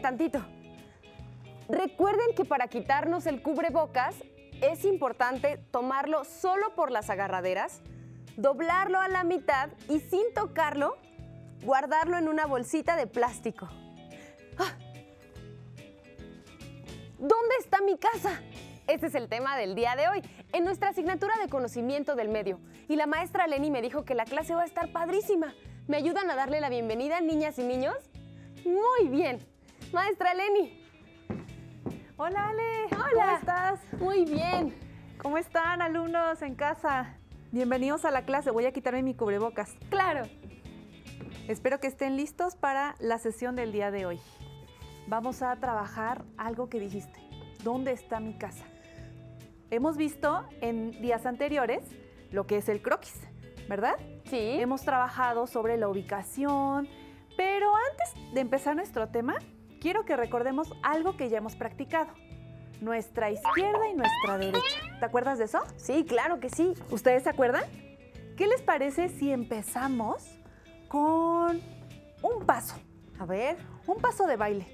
tantito. Recuerden que para quitarnos el cubrebocas es importante tomarlo solo por las agarraderas, doblarlo a la mitad y sin tocarlo, guardarlo en una bolsita de plástico. ¡Ah! ¿Dónde está mi casa? Ese es el tema del día de hoy, en nuestra asignatura de conocimiento del medio. Y la maestra Lenny me dijo que la clase va a estar padrísima. ¿Me ayudan a darle la bienvenida, niñas y niños? Muy bien. Maestra Lenny. Hola Ale, Hola. ¿cómo estás? Muy bien. ¿Cómo están alumnos en casa? Bienvenidos a la clase, voy a quitarme mi cubrebocas. Claro. Espero que estén listos para la sesión del día de hoy. Vamos a trabajar algo que dijiste. ¿Dónde está mi casa? Hemos visto en días anteriores lo que es el croquis, ¿verdad? Sí. Hemos trabajado sobre la ubicación, pero antes de empezar nuestro tema, quiero que recordemos algo que ya hemos practicado. Nuestra izquierda y nuestra derecha. ¿Te acuerdas de eso? Sí, claro que sí. ¿Ustedes se acuerdan? ¿Qué les parece si empezamos con un paso? A ver. Un paso de baile.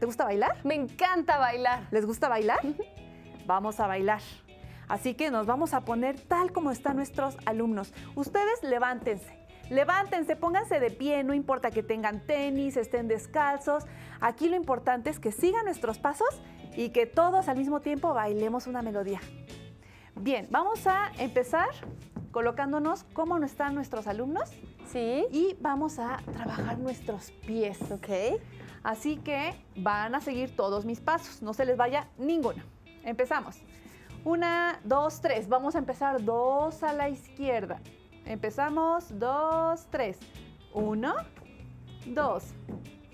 ¿Te gusta bailar? Me encanta bailar. ¿Les gusta bailar? Vamos a bailar. Así que nos vamos a poner tal como están nuestros alumnos. Ustedes levántense. Levántense, pónganse de pie, no importa que tengan tenis, estén descalzos. Aquí lo importante es que sigan nuestros pasos y que todos al mismo tiempo bailemos una melodía. Bien, vamos a empezar colocándonos cómo están nuestros alumnos Sí. y vamos a trabajar nuestros pies. Ok. Así que van a seguir todos mis pasos, no se les vaya ninguno. Empezamos. Una, dos, tres. Vamos a empezar dos a la izquierda. Empezamos, dos, tres. Uno, dos.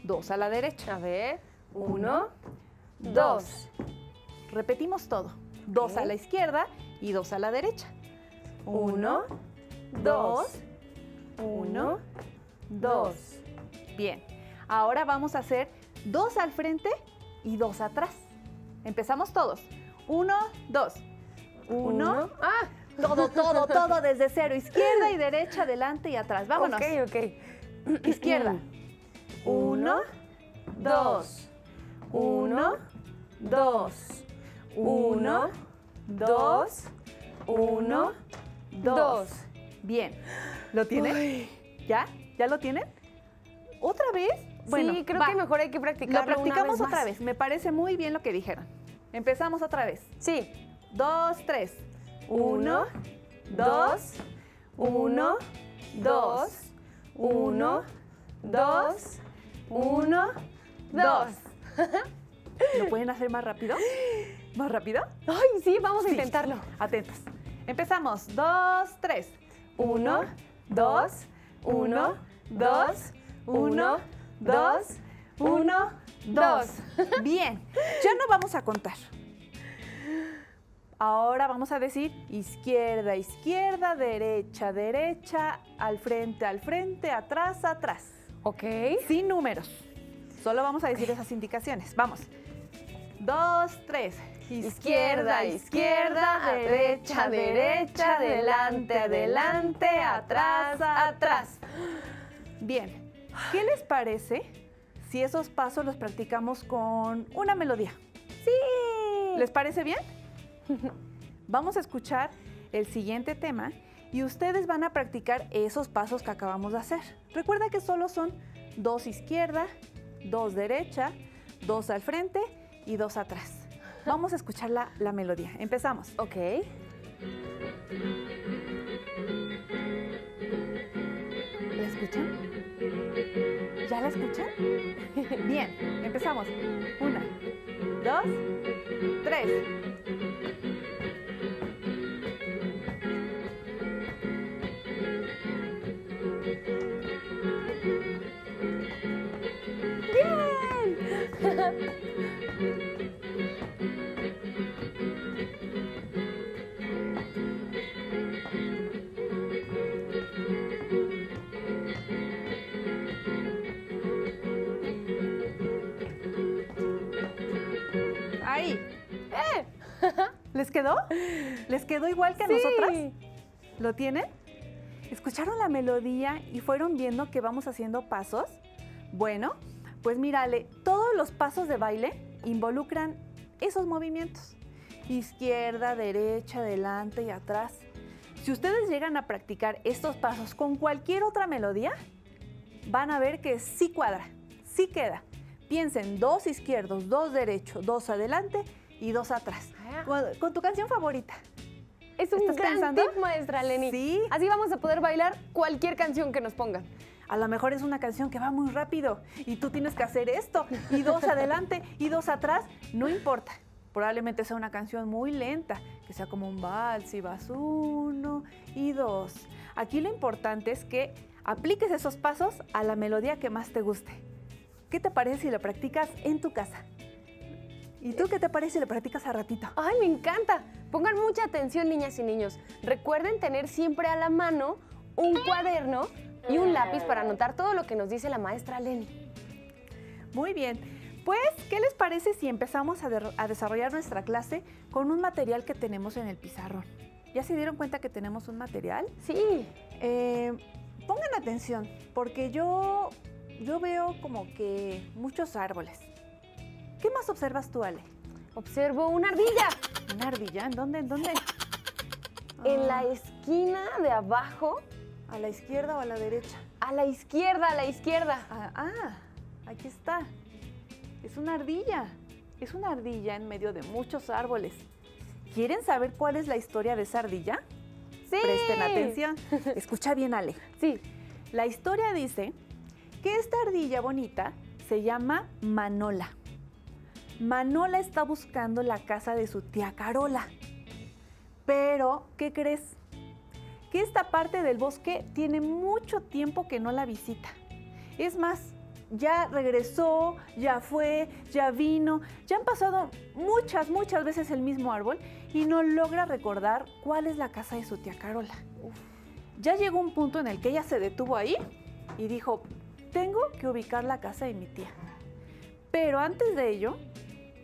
Dos a la derecha. A ver. Uno, dos. Repetimos todo. Dos a la izquierda y dos a la derecha. Uno, dos, uno, dos. Bien. Ahora vamos a hacer dos al frente y dos atrás. Empezamos todos. Uno, dos. Uno, Ah. Todo, todo, todo desde cero. Izquierda y derecha, adelante y atrás. Vámonos. Ok, ok. Izquierda. Uno, dos. Uno, dos. Uno, dos. Uno, dos. Bien. ¿Lo tienen? Uy. ¿Ya? ¿Ya lo tienen? ¿Otra vez? sí, creo va. que mejor hay que practicarlo Lo practicamos una vez otra más. vez. Me parece muy bien lo que dijeron. Empezamos otra vez. Sí. Dos, tres. Uno, dos, uno, dos, uno, dos, uno, dos. ¿Lo pueden hacer más rápido? ¿Más rápido? Ay, sí, vamos a Sí. intentarlo. Atentos. Empezamos. Dos, tres. Uno, dos, uno, dos, uno, dos, uno, dos. Bien. Ya no vamos a contar. Ahora vamos a decir izquierda, izquierda, derecha, derecha, al frente, al frente, atrás, atrás. Ok. Sin números. Solo vamos a decir esas indicaciones. Vamos. Dos, tres. Izquierda, izquierda, derecha, derecha, adelante, adelante, atrás, atrás. Bien. ¿Qué les parece si esos pasos los practicamos con una melodía? Sí. ¿Les parece bien? Vamos a escuchar el siguiente tema y ustedes van a practicar esos pasos que acabamos de hacer. Recuerda que solo son dos izquierda, dos derecha, dos al frente y dos atrás. Vamos a escuchar la, la melodía. Empezamos. Ok. ¿La escuchan? ¿Ya la escuchan? Bien, empezamos. Una, dos, tres. Ahí. quedó? ¿Les quedó igual que a Sí. nosotras? ¿Lo tienen? ¿Escucharon la melodía y fueron viendo que vamos haciendo pasos? Bueno, Pues mírale, todos los pasos de baile involucran esos movimientos. Izquierda, derecha, adelante y atrás. Si ustedes llegan a practicar estos pasos con cualquier otra melodía, van a ver que sí cuadra, sí queda. Piensen dos izquierdos, dos derechos, dos adelante y dos atrás. Con, con tu canción favorita. Es un ¿Estás gran pensando? tip, maestra Lenny. Sí. Así vamos a poder bailar cualquier canción que nos pongan. A lo mejor es una canción que va muy rápido y tú tienes que hacer esto y dos adelante y dos atrás, no importa. Probablemente sea una canción muy lenta, que sea como un vals y vas uno y dos. Aquí lo importante es que apliques esos pasos a la melodía que más te guste. ¿Qué te parece si lo practicas en tu casa? ¿Y tú qué te parece si lo practicas a ratito? ¡Ay, me encanta! Pongan mucha atención, niñas y niños. Recuerden tener siempre a la mano un cuaderno y un lápiz para anotar todo lo que nos dice la maestra Lenny. Muy bien. Pues, ¿qué les parece si empezamos a, de- a desarrollar nuestra clase con un material que tenemos en el pizarrón? ¿Ya se dieron cuenta que tenemos un material? Sí, Eh, pongan atención, porque yo, yo veo como que muchos árboles. ¿Qué más observas tú, Ale? observo una ardilla ¿Una ardilla? ¿En dónde? ¿En dónde? en la Ah, esquina de abajo, ¿A la izquierda o a la derecha? a la izquierda, a la izquierda. Ah, ah, aquí está. Es una ardilla. Es una ardilla en medio de muchos árboles. ¿Quieren saber cuál es la historia de esa ardilla? Sí. Presten atención. Escucha bien, Ale. Sí. La historia dice que esta ardilla bonita se llama Manola. Manola está buscando la casa de su tía Carola. Pero, ¿qué crees? Que esta parte del bosque tiene mucho tiempo que no la visita. Es más, ya regresó, ya fue, ya vino, ya han pasado muchas, muchas veces el mismo árbol y no logra recordar cuál es la casa de su tía Carola. Ya llegó un punto en el que ella se detuvo ahí y dijo, tengo que ubicar la casa de mi tía. Pero antes de ello,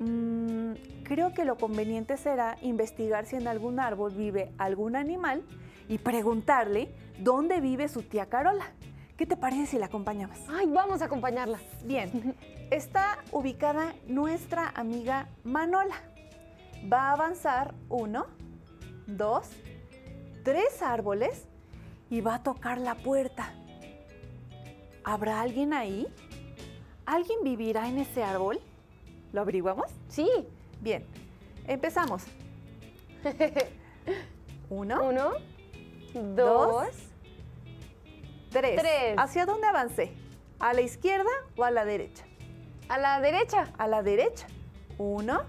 mm, creo que lo conveniente será investigar si en algún árbol vive algún animal y preguntarle dónde vive su tía Carola. ¿Qué te parece si la acompañamos? Ay, vamos a acompañarla. Bien, está ubicada nuestra amiga Manola. Va a avanzar uno, dos, tres árboles y va a tocar la puerta. ¿Habrá alguien ahí? ¿Alguien vivirá en ese árbol? ¿Lo averiguamos? Sí. Bien, empezamos. Uno, Uno, dos, dos. tres. tres. ¿Hacia dónde avancé? ¿A la izquierda o a la derecha? A la derecha. a la derecha. Uno.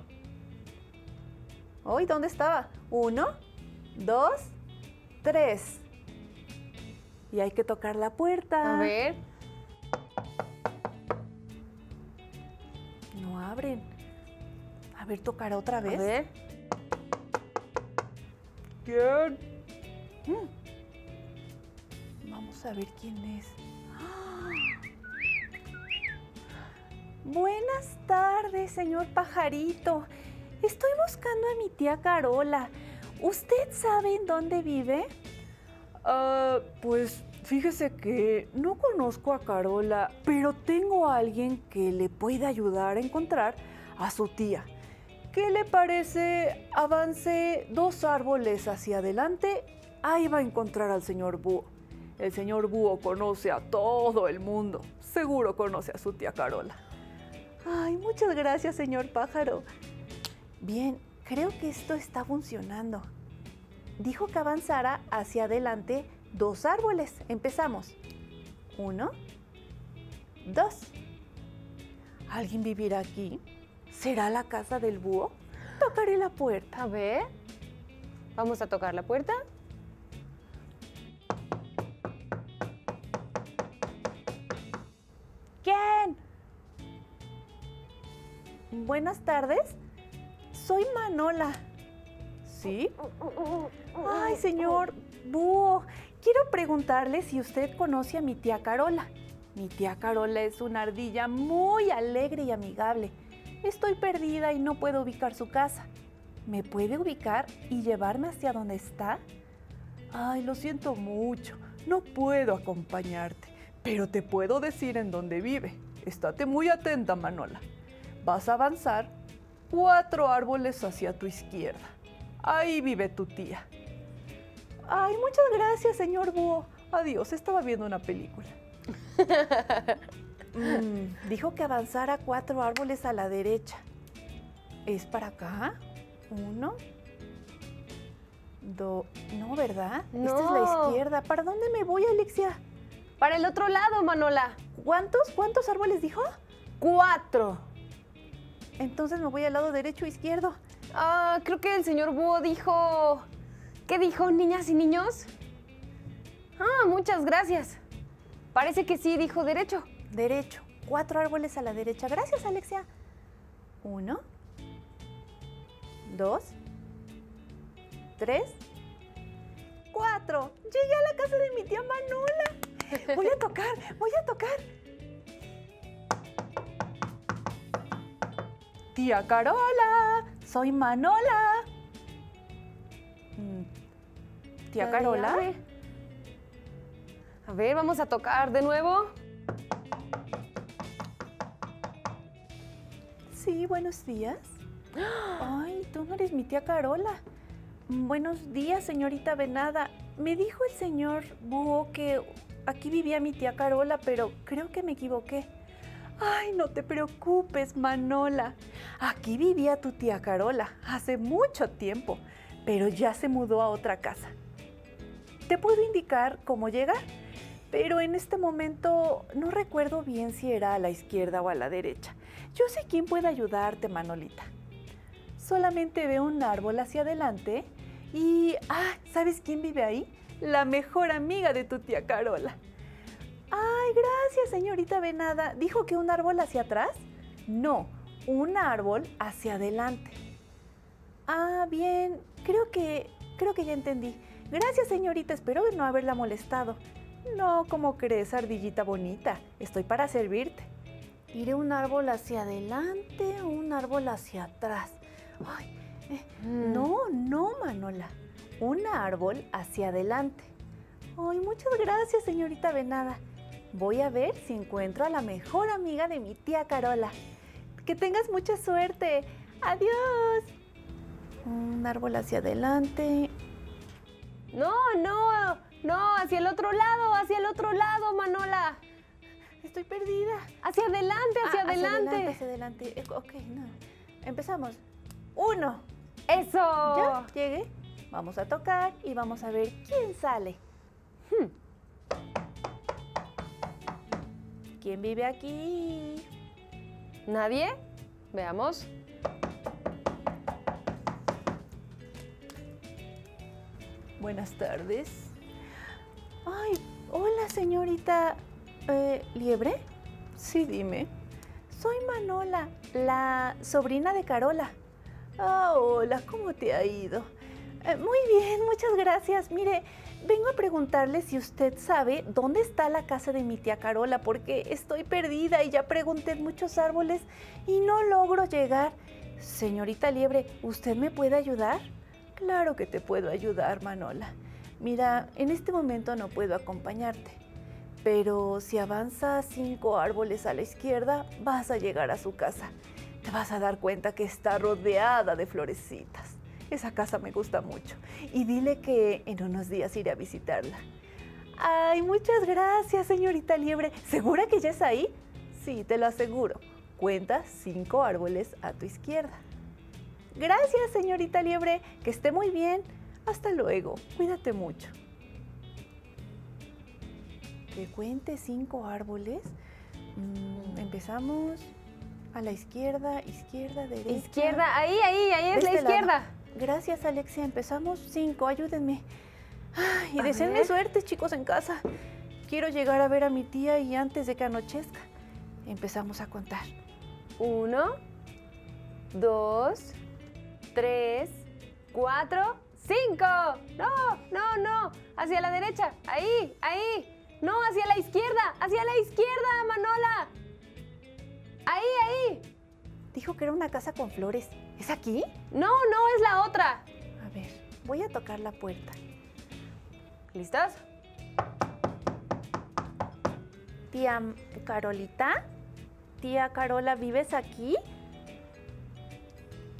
Uy, ¿dónde estaba? Uno, dos, tres. Y hay que tocar la puerta. A ver. Abren. A ver, tocar otra A vez. ver. ¿Quién? Vamos a ver quién es. ¡Ah! Buenas tardes, señor pajarito. Estoy buscando a mi tía Carola. ¿Usted sabe en dónde vive? Ah, pues fíjese que no conozco a Carola, pero tengo a alguien que le puede ayudar a encontrar a su tía. ¿Qué le parece? Avance dos árboles hacia adelante. Ahí va a encontrar al señor Búho. El señor Búho conoce a todo el mundo. Seguro conoce a su tía Carola. Ay, muchas gracias, señor pájaro. Bien, creo que esto está funcionando. Dijo que avanzara hacia adelante dos árboles. Empezamos. Uno, dos. ¿Alguien vivirá aquí? ¿Será la casa del búho? Tocaré la puerta. A ver. Vamos a tocar la puerta. ¿Quién? Buenas tardes. Soy Manola. ¿Sí? Ay, señor Búho, quiero preguntarle si usted conoce a mi tía Carola. Mi tía Carola es una ardilla muy alegre y amigable. Estoy perdida y no puedo ubicar su casa. ¿Me puede ubicar y llevarme hacia donde está? Ay, lo siento mucho. No puedo acompañarte, pero te puedo decir en dónde vive. estate muy atenta, Manola. Vas a avanzar cuatro árboles hacia tu izquierda. Ahí vive tu tía. Ay, muchas gracias, señor Búho. Adiós, estaba viendo una película. Mm, dijo que avanzara cuatro árboles a la derecha. ¿Es para acá? Uno. Dos. No, ¿verdad? Esta es la izquierda. ¿Para dónde me voy, Alexia? Para el otro lado, Manola. ¿Cuántos? ¿Cuántos árboles dijo? Cuatro. Entonces me voy al lado derecho o izquierdo. Ah, creo que el señor Búho dijo... ¿Qué dijo, niñas y niños? Ah, muchas gracias. Parece que sí dijo derecho. Derecho. Cuatro árboles a la derecha. Gracias, Alexia. Uno. Dos. Tres. Cuatro. Llegué a la casa de mi tía Manola. Voy a tocar, voy a tocar. Tía Carola, soy Manola. Tía Carola. A ver, vamos a tocar de nuevo. Sí, buenos días. Ay, tú no eres mi tía Carola. Buenos días, señorita Venada. Me dijo el señor Búho que aquí vivía mi tía Carola, pero creo que me equivoqué. Ay, no te preocupes, Manola. Aquí vivía tu tía Carola hace mucho tiempo, pero ya se mudó a otra casa. Te puedo indicar cómo llegar, pero en este momento no recuerdo bien si era a la izquierda o a la derecha. Yo sé quién puede ayudarte, Manolita. Solamente veo un árbol hacia adelante y... Ah, ¿sabes quién vive ahí? La mejor amiga de tu tía Carola. Ay, gracias, señorita Venada. ¿Dijo que un árbol hacia atrás? No, un árbol hacia adelante. Ah, bien. Creo que... Creo que ya entendí. Gracias, señorita. Espero no haberla molestado. No, ¿cómo crees, ardillita bonita? Estoy para servirte. Iré un árbol hacia adelante, un árbol hacia atrás. Ay, eh, Mm. no, no, Manola. Un árbol hacia adelante. Ay, muchas gracias, señorita Venada. Voy a ver si encuentro a la mejor amiga de mi tía Carola. Que tengas mucha suerte. Adiós. Un árbol hacia adelante. No, no, no, hacia el otro lado, hacia el otro lado, Manola. Estoy perdida. Hacia adelante, hacia Ah, adelante. adelante, hacia adelante. Eh, Ok, no. Empezamos. Uno. Eso. Ya llegué. Vamos a tocar y vamos a ver quién sale. Hmm. ¿Quién vive aquí? ¿Nadie? Veamos. Buenas tardes. Ay, hola señorita eh, Liebre. Sí, dime. Soy Manola, la sobrina de Carola. Ah, hola, ¿cómo te ha ido? Eh, muy bien, muchas gracias. Mire, vengo a preguntarle si usted sabe dónde está la casa de mi tía Carola, porque estoy perdida y ya pregunté en muchos árboles y no logro llegar. Señorita Liebre, ¿usted me puede ayudar? Claro que te puedo ayudar, Manola. Mira, en este momento no puedo acompañarte, pero si avanzas cinco árboles a la izquierda, vas a llegar a su casa. Te vas a dar cuenta que está rodeada de florecitas. Esa casa me gusta mucho. Y dile que en unos días iré a visitarla. Ay, muchas gracias, señorita Liebre. ¿Segura que ya es ahí? Sí, te lo aseguro. Cuenta cinco árboles a tu izquierda. Gracias, señorita Liebre. Que esté muy bien. Hasta luego. Cuídate mucho. Que cuente cinco árboles. Mm, empezamos a la izquierda, izquierda, derecha. Izquierda, ahí, ahí, ahí es la este lado. izquierda. Gracias, Alexia. Empezamos cinco. Ayúdenme. Ay, y deseenme suerte, chicos, en casa. Quiero llegar a ver a mi tía y antes de que anochezca. Empezamos a contar. Uno, dos, tres, cuatro, cinco. No, no, no. Hacia la derecha. Ahí, ahí. No, hacia la izquierda. Hacia la izquierda, Manola. Ahí, ahí. Dijo que era una casa con flores. ¿Es aquí? No, no es la otra. A ver, voy a tocar la puerta. ¿Listas? Tía Carolita, Tía Carola, ¿vives aquí?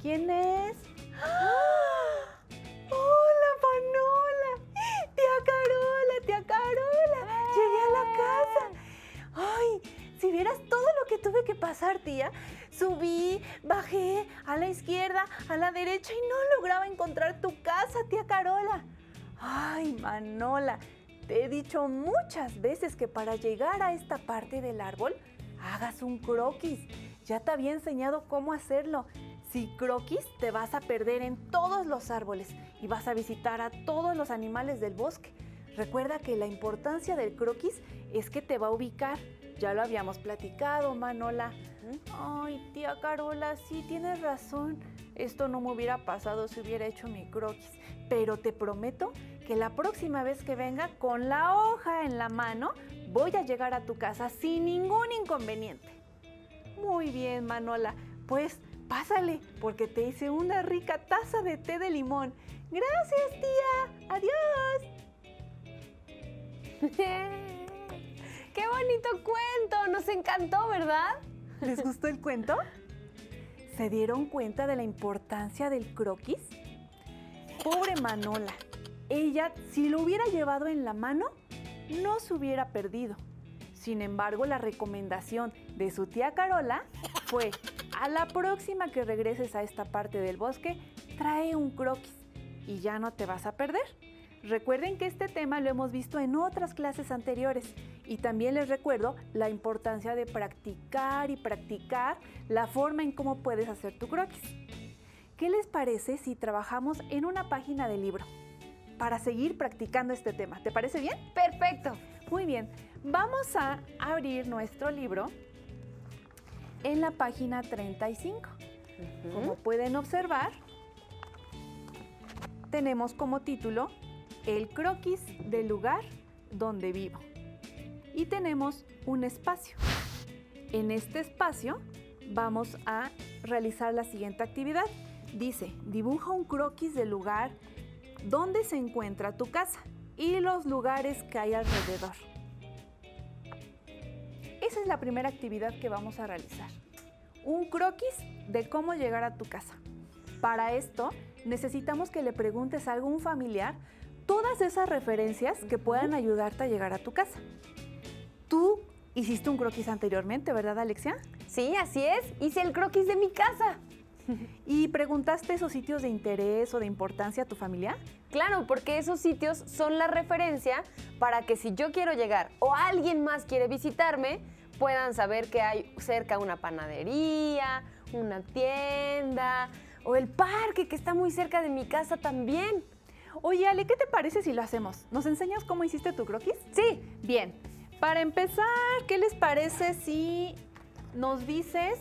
¿Quién es? ¡Ah! ¡Hola, Panola! Tía Carola, tía Carola, llegué a la casa. ¡Ay! Si vieras todo lo que tuve que pasar, tía. Subí, bajé, a la izquierda, a la derecha y no lograba encontrar tu casa, tía Carola. ¡Ay, Manola! Te he dicho muchas veces que para llegar a esta parte del árbol, hagas un croquis. Ya te había enseñado cómo hacerlo. Si croquis, te vas a perder en todos los árboles y vas a visitar a todos los animales del bosque. Recuerda que la importancia del croquis es que te va a ubicar. Ya lo habíamos platicado, Manola. Ay, tía Carola, sí tienes razón. Esto no me hubiera pasado si hubiera hecho mi croquis. Pero te prometo que la próxima vez que venga con la hoja en la mano, voy a llegar a tu casa sin ningún inconveniente. Muy bien, Manola. Pues Pásale, porque te hice una rica taza de té de limón. Gracias, tía. Adiós. ¡Qué bonito cuento! Nos encantó, ¿verdad? ¿Les gustó el cuento? ¿Se dieron cuenta de la importancia del croquis? Pobre Manola. Ella, si lo hubiera llevado en la mano, no se hubiera perdido. Sin embargo, la recomendación de su tía Carola fue a la próxima que regreses a esta parte del bosque, trae un croquis y ya no te vas a perder. Recuerden que este tema lo hemos visto en otras clases anteriores y también les recuerdo la importancia de practicar y practicar la forma en cómo puedes hacer tu croquis. ¿Qué les parece si trabajamos en una página del libro para seguir practicando este tema? ¿Te parece bien? Perfecto. Muy bien, vamos a abrir nuestro libro en la página 35. Como pueden observar, tenemos como título El croquis del lugar donde vivo. Y tenemos un espacio. En este espacio vamos a realizar la siguiente actividad. Dice, dibuja un croquis del lugar donde se encuentra tu casa y los lugares que hay alrededor. Esa es la primera actividad que vamos a realizar. Un croquis de cómo llegar a tu casa. Para esto, necesitamos que le preguntes a algún familiar todas esas referencias que puedan ayudarte a llegar a tu casa. Tú hiciste un croquis anteriormente, ¿verdad, Alexia? Sí, así es. Hice el croquis de mi casa. ¿Y preguntaste esos sitios de interés o de importancia a tu familia? Claro, porque esos sitios son la referencia para que si yo quiero llegar o alguien más quiere visitarme, puedan saber que hay cerca una panadería, una tienda o el parque que está muy cerca de mi casa también. Oye, Ale, ¿qué te parece si lo hacemos? ¿Nos enseñas cómo hiciste tu croquis? Sí. Bien. Para empezar, ¿qué les parece si nos dices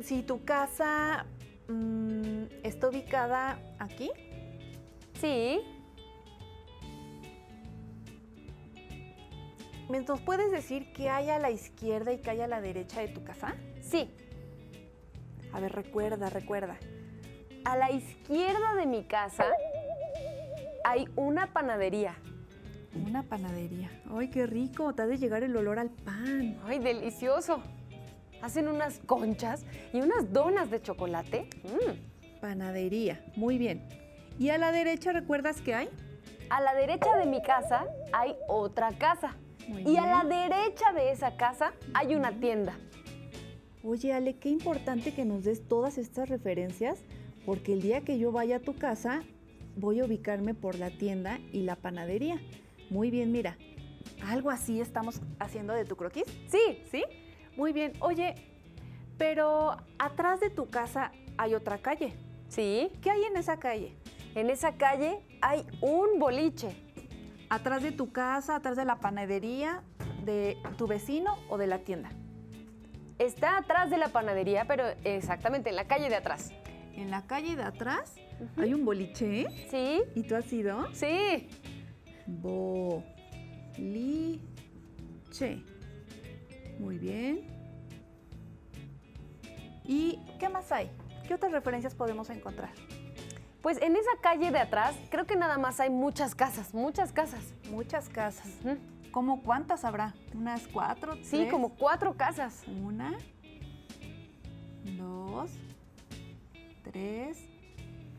si tu casa mm, está ubicada aquí? Sí. ¿Nos puedes decir qué hay a la izquierda y qué hay a la derecha de tu casa? Sí. A ver, recuerda, recuerda. A la izquierda de mi casa hay una panadería. Una panadería. ¡Ay, qué rico! Te ha de llegar el olor al pan. ¡Ay, delicioso! Hacen unas conchas y unas donas de chocolate. Mm. Panadería. Muy bien. ¿Y a la derecha recuerdas qué hay? A la derecha de mi casa hay otra casa y a la derecha de esa casa hay una tienda. Oye, Ale, qué importante que nos des todas estas referencias, porque el día que yo vaya a tu casa, voy a ubicarme por la tienda y la panadería. Muy bien, mira. ¿Algo así estamos haciendo de tu croquis? Sí, ¿sí? Muy bien. Oye, pero atrás de tu casa hay otra calle. Sí. ¿Qué hay en esa calle? En esa calle hay un boliche atrás de tu casa, atrás de la panadería, de tu vecino o de la tienda? Está atrás de la panadería, pero exactamente en la calle de atrás. ¿En la calle de atrás? ¿Hay un boliche? Sí. ¿Y tú has ido? Sí. Boliche. Muy bien. ¿Y qué más hay? ¿Qué otras referencias podemos encontrar? Pues en esa calle de atrás creo que nada más hay muchas casas, muchas casas. Muchas casas. ¿Cómo cuántas habrá? ¿Unas cuatro? Sí, como cuatro casas. Una, dos, tres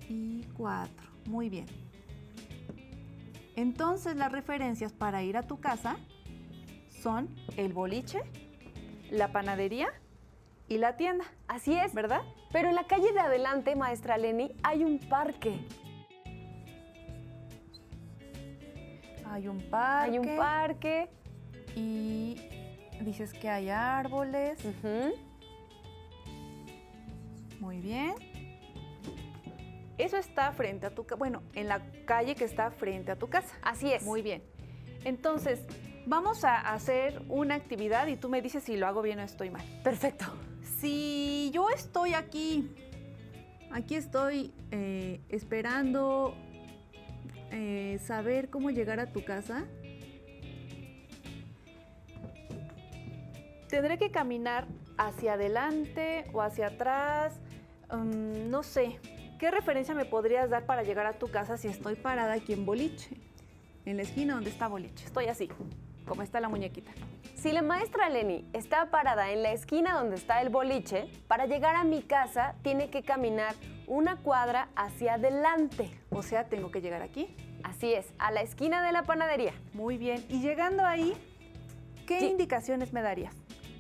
y cuatro. Muy bien. Entonces las referencias para ir a tu casa son el boliche, la panadería y la tienda. Así es, ¿Verdad? Pero en la calle de adelante, maestra Lenny, hay un parque. Hay un parque. Hay un parque. Y dices que hay árboles. Muy bien. Eso está frente a tu casa. Bueno, en la calle que está frente a tu casa. Así es. Muy bien. Entonces, vamos a hacer una actividad y tú me dices si lo hago bien o estoy mal. Perfecto. Si yo estoy aquí, aquí estoy eh, esperando eh, saber cómo llegar a tu casa, tendré que caminar hacia adelante o hacia atrás, mm, no sé. ¿Qué referencia me podrías dar para llegar a tu casa si estoy parada aquí en boliche? En la esquina donde está boliche. Estoy así, como está la muñequita. Si la maestra Lenny está parada en la esquina donde está el boliche, para llegar a mi casa tiene que caminar una cuadra hacia adelante. O sea, tengo que llegar aquí. Así es, a la esquina de la panadería. Muy bien. Y llegando ahí, ¿qué Sí. indicaciones me darías?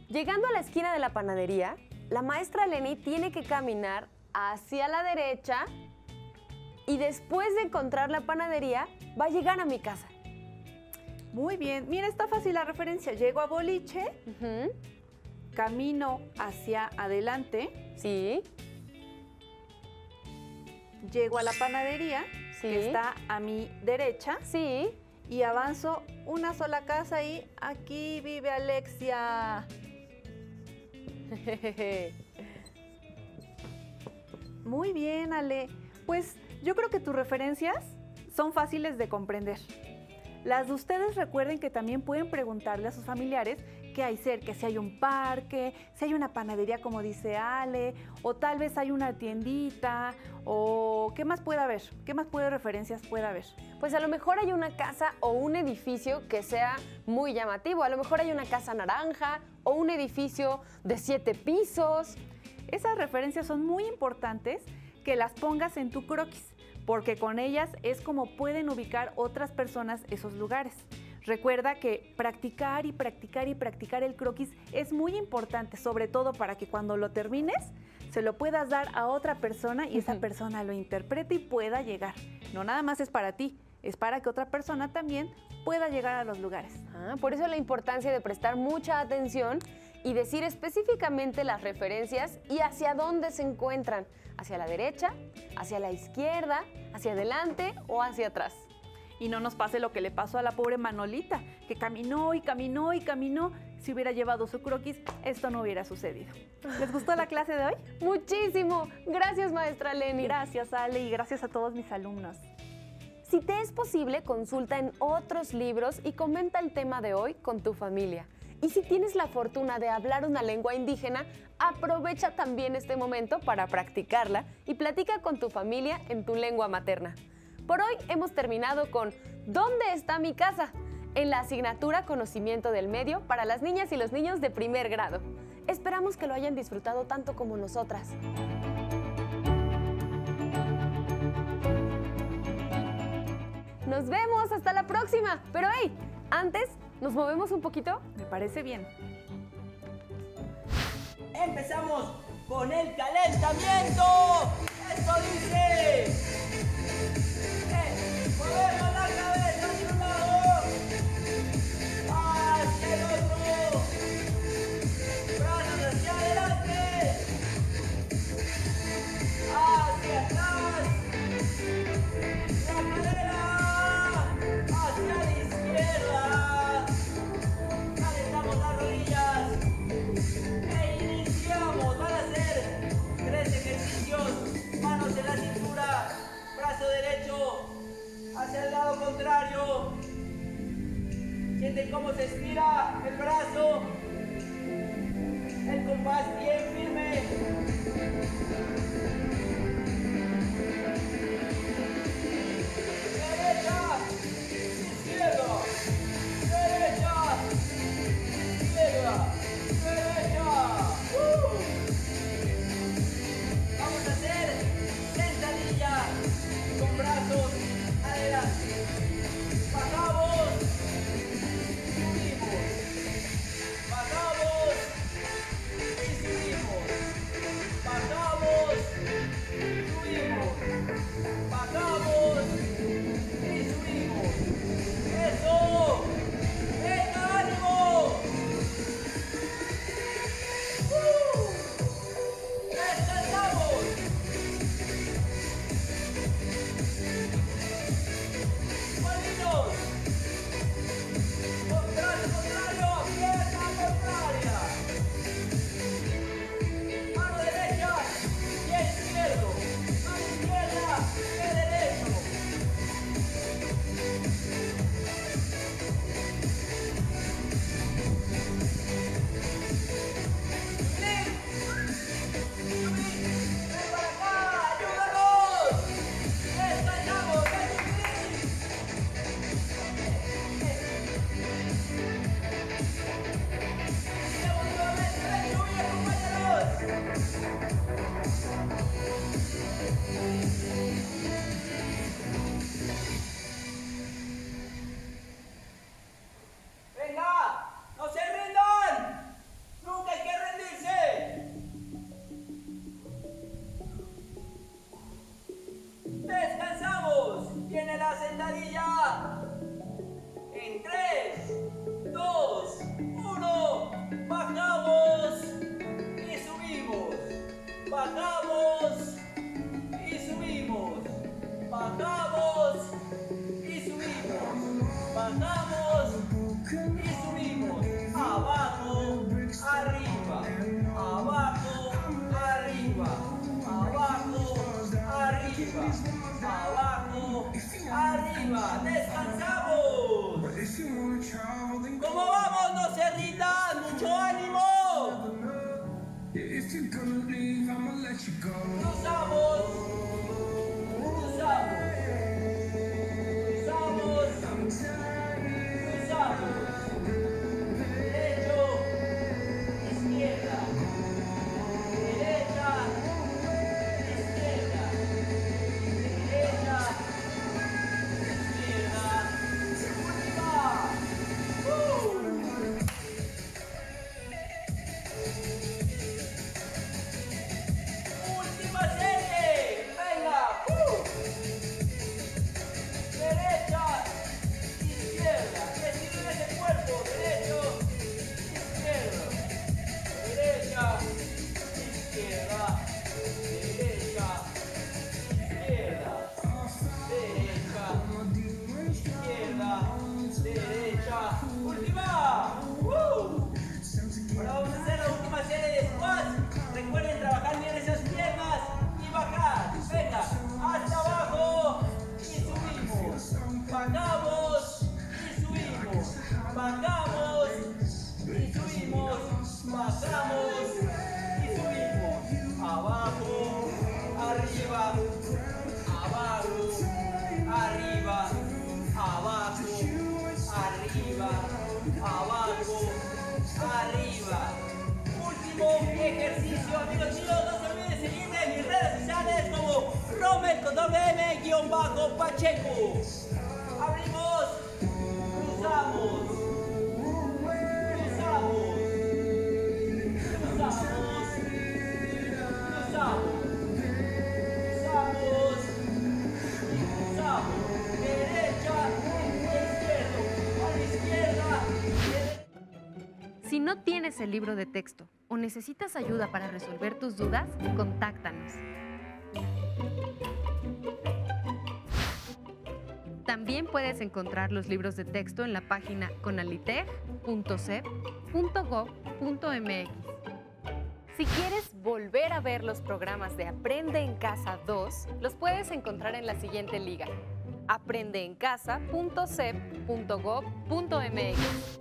Llegando a la esquina de la panadería, la maestra Lenny tiene que caminar hacia la derecha y después de encontrar la panadería, va a llegar a mi casa. Muy bien. Mira, está fácil la referencia. Llego a boliche, camino hacia adelante, Sí, llego a la panadería, Sí. que está a mi derecha, sí. y avanzo una sola casa y aquí vive Alexia. Muy bien, Ale. Pues yo creo que tus referencias son fáciles de comprender. Las de ustedes recuerden que también pueden preguntarle a sus familiares qué hay cerca, si hay un parque, si hay una panadería como dice Ale, o tal vez hay una tiendita, o qué más puede haber, qué más puede referencias puede haber. Pues a lo mejor hay una casa o un edificio que sea muy llamativo. A lo mejor hay una casa naranja o un edificio de siete pisos. Esas referencias son muy importantes que las pongas en tu croquis, porque con ellas es como pueden ubicar otras personas esos lugares. Recuerda que practicar y practicar y practicar el croquis es muy importante, sobre todo para que cuando lo termines se lo puedas dar a otra persona y esa persona lo interprete y pueda llegar. No nada más es para ti, es para que otra persona también pueda llegar a los lugares. Ah, por eso la importancia de prestar mucha atención y decir específicamente las referencias y hacia dónde se encuentran. Hacia la derecha, hacia la izquierda, hacia adelante o hacia atrás. Y no nos pase lo que le pasó a la pobre Manolita, que caminó y caminó y caminó. Si hubiera llevado su croquis, esto no hubiera sucedido. ¿Les gustó la clase de hoy? Muchísimo. Gracias, maestra Lenny. Gracias, Ale, y gracias a todos mis alumnos. Si te es posible, consulta en otros libros y comenta el tema de hoy con tu familia. Y si tienes la fortuna de hablar una lengua indígena, aprovecha también este momento para practicarla y platica con tu familia en tu lengua materna. Por hoy hemos terminado con ¿Dónde está mi casa? en la asignatura Conocimiento del Medio para las niñas y los niños de primer grado. Esperamos que lo hayan disfrutado tanto como nosotras. Nos vemos, hasta la próxima. Pero hey, antes, ¿nos movemos un poquito? Me parece bien. Empezamos con el calentamiento. Esto dice. Eh, Pacheco. Abrimos, cruzamos, cruzamos, cruzamos, cruzamos, cruzamos, cruzamos, derecha, izquierdo, a la izquierda. Si no tienes el libro de texto o necesitas ayuda para resolver tus dudas, contáctanos. También puedes encontrar los libros de texto en la página conalitech.cep.gov.mx. Si quieres volver a ver los programas de Aprende en Casa 2, los puedes encontrar en la siguiente liga, aprendeencasa.cep.gov.mx.